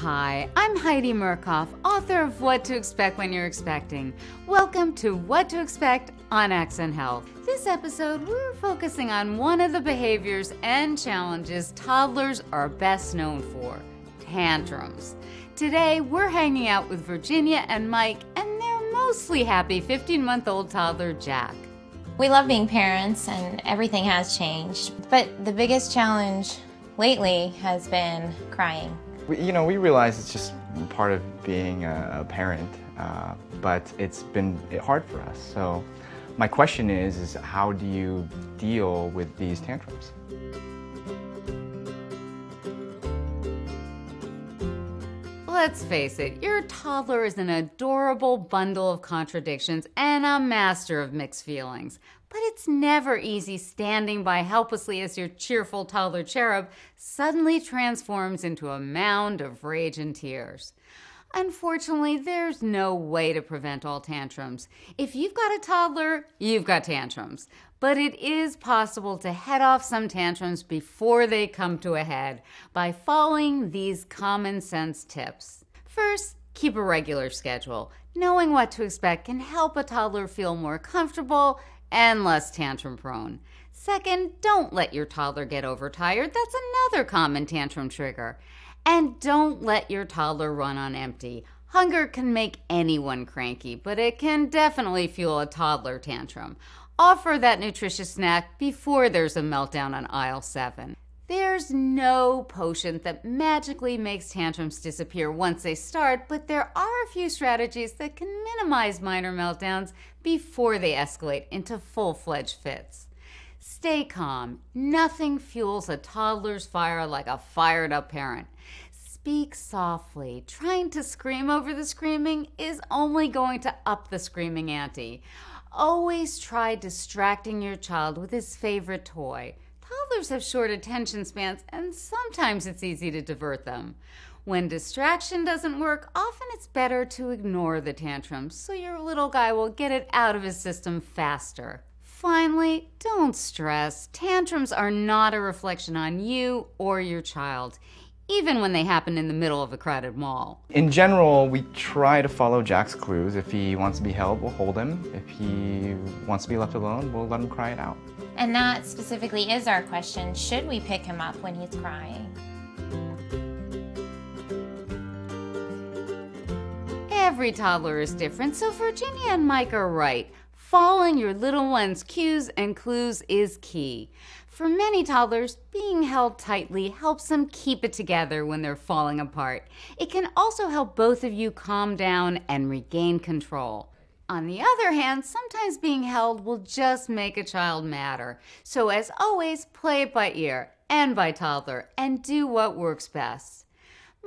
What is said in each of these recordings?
Hi, I'm Heidi Murkoff, author of What to Expect When You're Expecting. Welcome to What to Expect on Accent Health. This episode, we're focusing on one of the behaviors and challenges toddlers are best known for tantrums. Today, we're hanging out with Virginia and Mike and their mostly happy 15 month old toddler, Jack. We love being parents and everything has changed, but the biggest challenge lately has been crying. We, you know, we realize it's just part of being a, a parent, uh, but it's been hard for us. So my question is, is how do you deal with these tantrums? Let's face it, your toddler is an adorable bundle of contradictions and a master of mixed feelings. But it's never easy standing by helplessly as your cheerful toddler cherub suddenly transforms into a mound of rage and tears. Unfortunately, there's no way to prevent all tantrums. If you've got a toddler, you've got tantrums. But it is possible to head off some tantrums before they come to a head by following these common sense tips. First, keep a regular schedule. Knowing what to expect can help a toddler feel more comfortable and less tantrum prone. Second, don't let your toddler get overtired. That's another common tantrum trigger. And don't let your toddler run on empty. Hunger can make anyone cranky, but it can definitely fuel a toddler tantrum. Offer that nutritious snack before there's a meltdown on aisle 7. There's no potion that magically makes tantrums disappear once they start, but there are a few strategies that can minimize minor meltdowns before they escalate into full fledged fits. Stay calm. Nothing fuels a toddler's fire like a fired up parent. Speak softly. Trying to scream over the screaming is only going to up the screaming ante. Always try distracting your child with his favorite toy. Toddlers have short attention spans, and sometimes it's easy to divert them. When distraction doesn't work, often it's better to ignore the tantrums so your little guy will get it out of his system faster. Finally, don't stress. Tantrums are not a reflection on you or your child, even when they happen in the middle of a crowded mall. In general, we try to follow Jack's clues. If he wants to be held, we'll hold him. If he wants to be left alone, we'll let him cry it out. And that specifically is our question should we pick him up when he's crying? Every toddler is different, so Virginia and Mike are right. Following your little one's cues and clues is key. For many toddlers, being held tightly helps them keep it together when they're falling apart. It can also help both of you calm down and regain control. On the other hand, sometimes being held will just make a child madder. So, as always, play it by ear and by toddler and do what works best.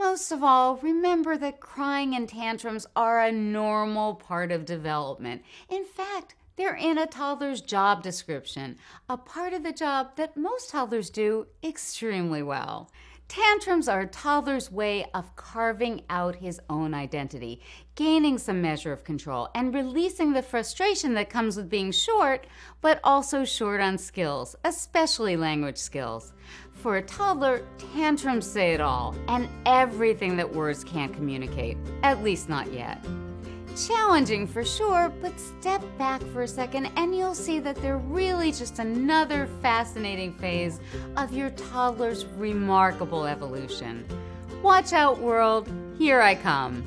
Most of all, remember that crying and tantrums are a normal part of development. In fact, they're in a toddler's job description, a part of the job that most toddlers do extremely well. Tantrums are a toddler's way of carving out his own identity, gaining some measure of control, and releasing the frustration that comes with being short, but also short on skills, especially language skills. For a toddler, tantrums say it all, and everything that words can't communicate, at least not yet. Challenging for sure, but step back for a second and you'll see that they're really just another fascinating phase of your toddler's remarkable evolution. Watch out, world, here I come.